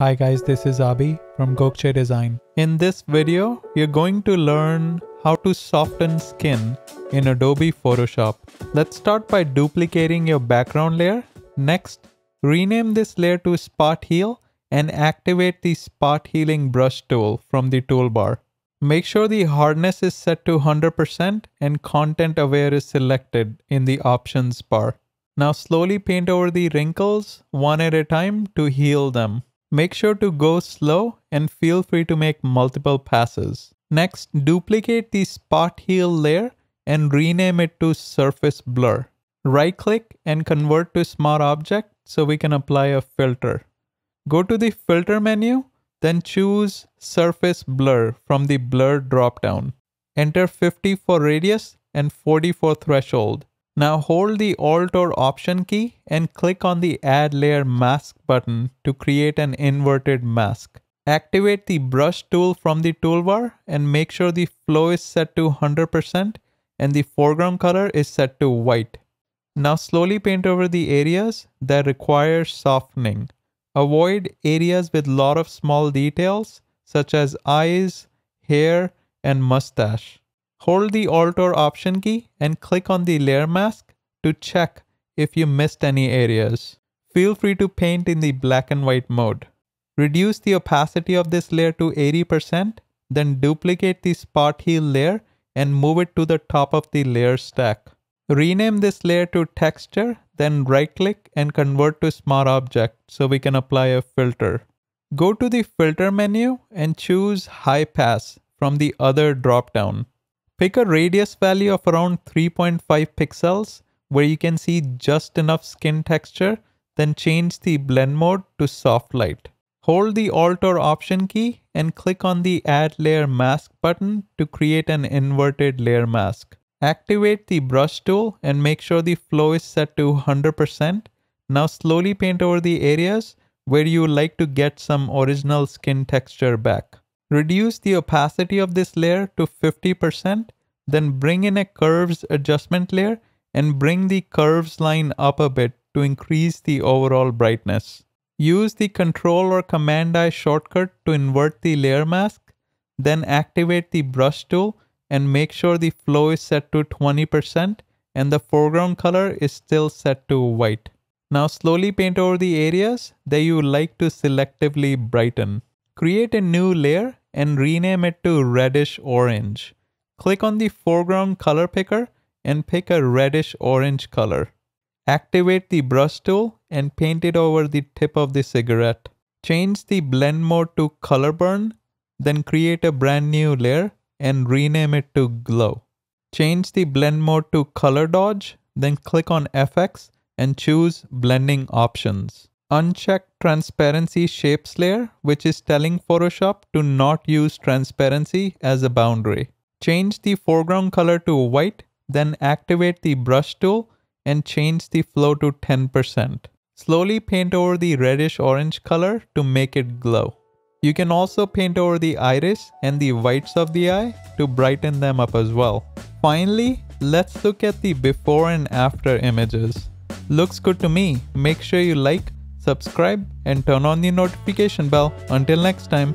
Hi guys, this is Abi from Gokce Design. In this video, you're going to learn how to soften skin in Adobe Photoshop. Let's start by duplicating your background layer. Next, rename this layer to Spot Heal and activate the Spot Healing Brush tool from the toolbar. Make sure the hardness is set to 100% and content aware is selected in the options bar. Now slowly paint over the wrinkles one at a time to heal them. Make sure to go slow and feel free to make multiple passes. Next, duplicate the spot heal layer and rename it to surface blur. Right click and convert to smart object so we can apply a filter. Go to the filter menu, then choose surface blur from the blur dropdown. Enter 50 for radius and 40 for threshold. Now hold the Alt or Option key and click on the Add Layer Mask button to create an inverted mask. Activate the brush tool from the toolbar and make sure the flow is set to 100% and the foreground color is set to white. Now slowly paint over the areas that require softening. Avoid areas with lot of small details such as eyes, hair, and mustache. Hold the Alt or Option key and click on the layer mask to check if you missed any areas. Feel free to paint in the black and white mode. Reduce the opacity of this layer to 80%, then duplicate the spot heal layer and move it to the top of the layer stack. Rename this layer to texture, then right click and convert to smart object so we can apply a filter. Go to the filter menu and choose high pass from the other dropdown. Pick a radius value of around 3.5 pixels where you can see just enough skin texture, then change the blend mode to soft light. Hold the Alt or Option key and click on the Add Layer Mask button to create an inverted layer mask. Activate the brush tool and make sure the flow is set to 100%. Now slowly paint over the areas where you like to get some original skin texture back. Reduce the opacity of this layer to 50%, then bring in a curves adjustment layer and bring the curves line up a bit to increase the overall brightness. Use the control or command I shortcut to invert the layer mask, then activate the brush tool and make sure the flow is set to 20% and the foreground color is still set to white. Now slowly paint over the areas that you like to selectively brighten. Create a new layer and rename it to reddish orange. Click on the foreground color picker and pick a reddish orange color. Activate the brush tool and paint it over the tip of the cigarette. Change the blend mode to color burn, then create a brand new layer and rename it to glow. Change the blend mode to color dodge, then click on FX and choose blending options uncheck transparency shapes layer, which is telling Photoshop to not use transparency as a boundary. Change the foreground color to white, then activate the brush tool and change the flow to 10%. Slowly paint over the reddish orange color to make it glow. You can also paint over the iris and the whites of the eye to brighten them up as well. Finally, let's look at the before and after images. Looks good to me. Make sure you like, subscribe, and turn on the notification bell. Until next time.